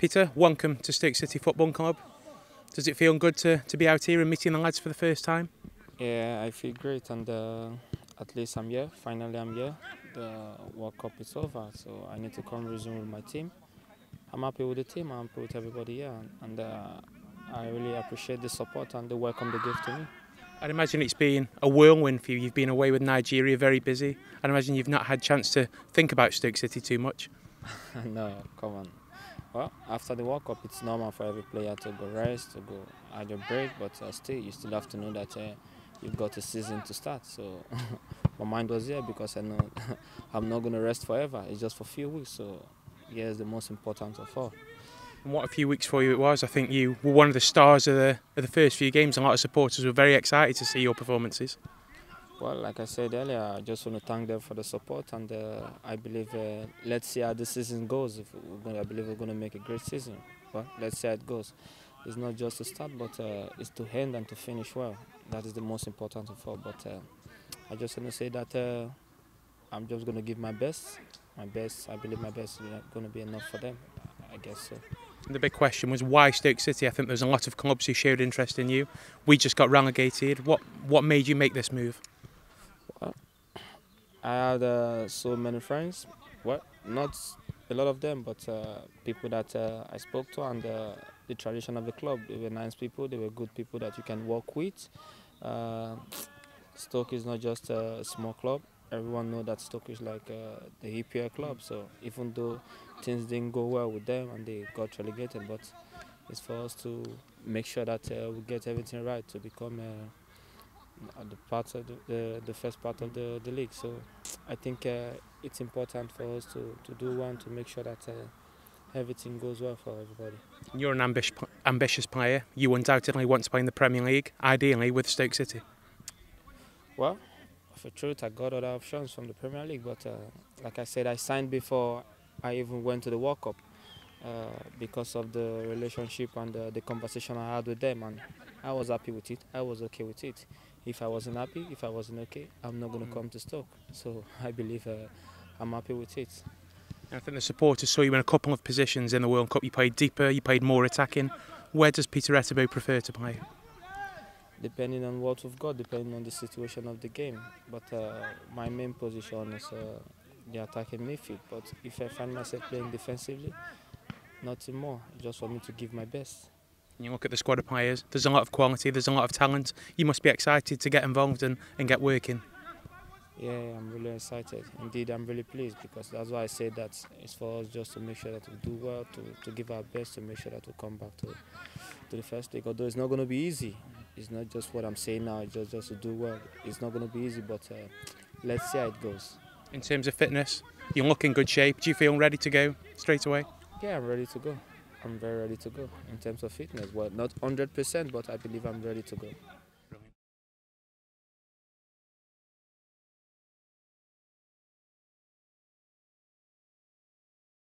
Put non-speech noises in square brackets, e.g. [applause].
Peter, welcome to Stoke City Football Club. Does it feel good to, to be out here and meeting the lads for the first time? Yeah, I feel great, and uh, at least I'm here. Finally, I'm here. The World Cup is over, so I need to come resume with my team. I'm happy with the team. I'm happy with everybody here, and uh, I really appreciate the support and the welcome they give to me. I'd imagine it's been a whirlwind for you. You've been away with Nigeria, very busy. I'd imagine you've not had chance to think about Stoke City too much. [laughs] no, come on. Well, after the World Cup, it's normal for every player to go rest, to go either break, but uh, still, you still have to know that uh, you've got a season to start. So [laughs] my mind was here because I know [laughs] I'm not going to rest forever. It's just for a few weeks. So yeah, it's the most important of all. And what a few weeks for you it was. I think you were one of the stars of the of the first few games. A lot of supporters were very excited to see your performances. Well, like I said earlier, I just want to thank them for the support, and uh, I believe uh, let's see how the season goes. If gonna, I believe we're going to make a great season. But let's see how it goes. It's not just to start, but uh, it's to end and to finish well. That is the most important of all. But uh, I just want to say that uh, I'm just going to give my best. My best, I believe my best is going to be enough for them. I guess so. The big question was why Stoke City? I think there's a lot of clubs who showed interest in you. We just got relegated. What what made you make this move? I had uh, so many friends. Well, not a lot of them, but uh, people that uh, I spoke to and uh, the tradition of the club. They were nice people. They were good people that you can work with. Uh, [sniffs] Stoke is not just a small club. Everyone know that Stoke is like uh, the EPL club. So even though things didn't go well with them and they got relegated, but it's for us to make sure that we get everything right to become the part of the, the, the, first part of the, the league. So I think uh, it's important for us to, to do one to make sure that uh, everything goes well for everybody. You're an ambitious, ambitious player. You undoubtedly want to play in the Premier League, ideally with Stoke City. Well, for truth, I got other options from the Premier League, but uh, like I said, I signed before I even went to the World Cup. Uh, because of the relationship and the, the conversation I had with them, and I was happy with it. I was okay with it if I wasn't happy, if I wasn't okay, I'm not going to mm. come to Stoke. So [laughs] I believe uh, I'm happy with it. I think the supporters saw you in a couple of positions in the World Cup. You played deeper, you played more attacking. Where does Peter Etebo prefer to play? Depending on what we've got, depending on the situation of the game. But uh, my main position is uh, the attacking midfield. But if I find myself playing defensively, nothing more, just for me to give my best you look at the squad of players, there's a lot of quality, there's a lot of talent. You must be excited to get involved and, and get working. Yeah, I'm really excited. Indeed, I'm really pleased because that's why I say that it's for us just to make sure that we do well, to, to give our best, to make sure that we come back to, to the first league. Although it's not going to be easy. It's not just what I'm saying now, it's just, just to do well. It's not going to be easy, but uh, let's see how it goes. In terms of fitness, you look in good shape. Do you feel ready to go straight away? Yeah, I'm ready to go. I'm very ready to go in terms of fitness. Well, not 100%, but I believe I'm ready to go.